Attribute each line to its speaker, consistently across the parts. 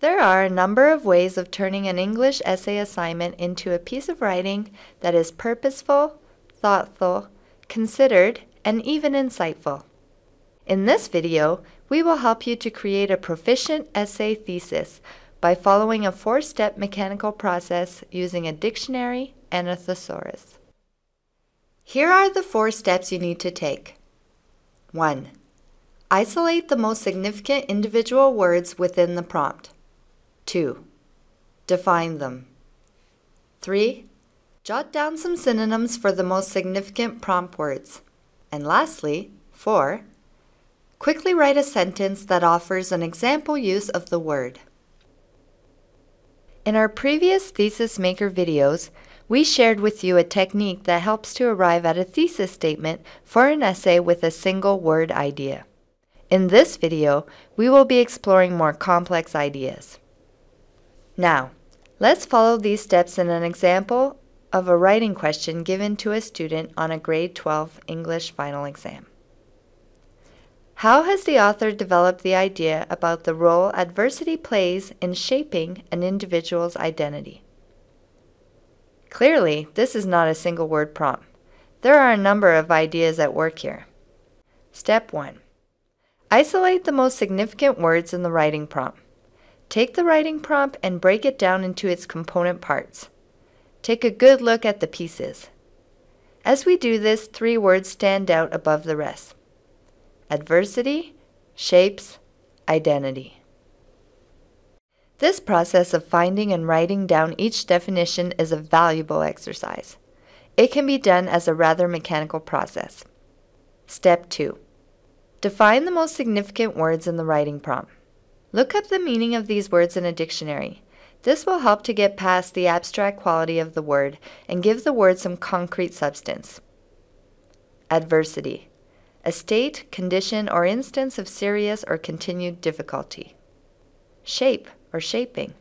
Speaker 1: There are a number of ways of turning an English essay assignment into a piece of writing that is purposeful, thoughtful, considered, and even insightful. In this video, we will help you to create a proficient essay thesis by following a four-step mechanical process using a dictionary and a thesaurus. Here are the four steps you need to take. 1. Isolate the most significant individual words within the prompt. 2. Define them. 3. Jot down some synonyms for the most significant prompt words. And lastly, 4. Quickly write a sentence that offers an example use of the word. In our previous Thesis Maker videos, we shared with you a technique that helps to arrive at a thesis statement for an essay with a single word idea. In this video, we will be exploring more complex ideas. Now, let's follow these steps in an example of a writing question given to a student on a grade 12 English final exam. How has the author developed the idea about the role adversity plays in shaping an individual's identity? Clearly, this is not a single word prompt. There are a number of ideas at work here. Step 1. Isolate the most significant words in the writing prompt. Take the writing prompt and break it down into its component parts. Take a good look at the pieces. As we do this, three words stand out above the rest. Adversity, shapes, identity. This process of finding and writing down each definition is a valuable exercise. It can be done as a rather mechanical process. Step 2. Define the most significant words in the writing prompt. Look up the meaning of these words in a dictionary. This will help to get past the abstract quality of the word and give the word some concrete substance. Adversity. A state, condition, or instance of serious or continued difficulty. Shape or shaping.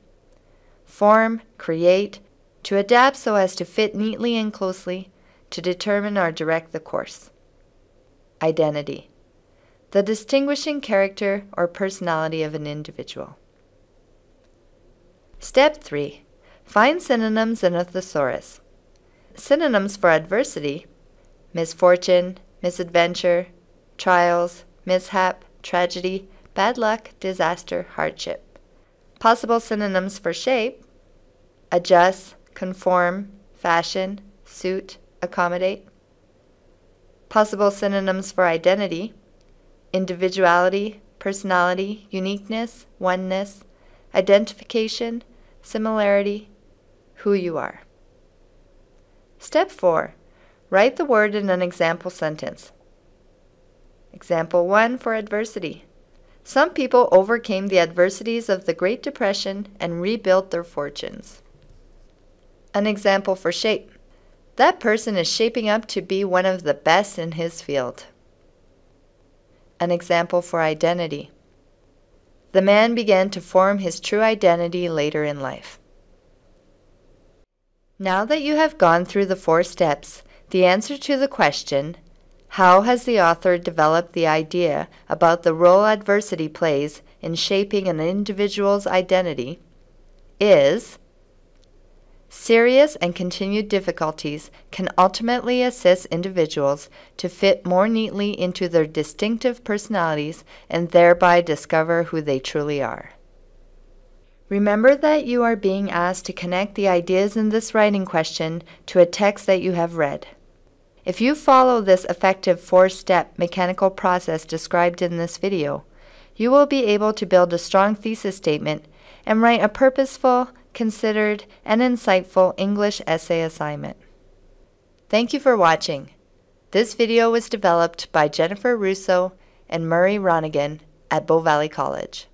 Speaker 1: Form, create, to adapt so as to fit neatly and closely, to determine or direct the course. Identity the distinguishing character or personality of an individual. Step 3. Find synonyms in a thesaurus. Synonyms for adversity misfortune, misadventure, trials, mishap, tragedy, bad luck, disaster, hardship. Possible synonyms for shape adjust, conform, fashion, suit, accommodate. Possible synonyms for identity individuality, personality, uniqueness, oneness, identification, similarity, who you are. Step 4. Write the word in an example sentence. Example 1 for adversity. Some people overcame the adversities of the Great Depression and rebuilt their fortunes. An example for shape. That person is shaping up to be one of the best in his field an example for identity. The man began to form his true identity later in life. Now that you have gone through the four steps, the answer to the question, how has the author developed the idea about the role adversity plays in shaping an individual's identity, is Serious and continued difficulties can ultimately assist individuals to fit more neatly into their distinctive personalities and thereby discover who they truly are. Remember that you are being asked to connect the ideas in this writing question to a text that you have read. If you follow this effective four-step mechanical process described in this video, you will be able to build a strong thesis statement and write a purposeful, considered, and insightful English essay assignment. Thank you for watching. This video was developed by Jennifer Russo and Murray Ronigan at Bow Valley College.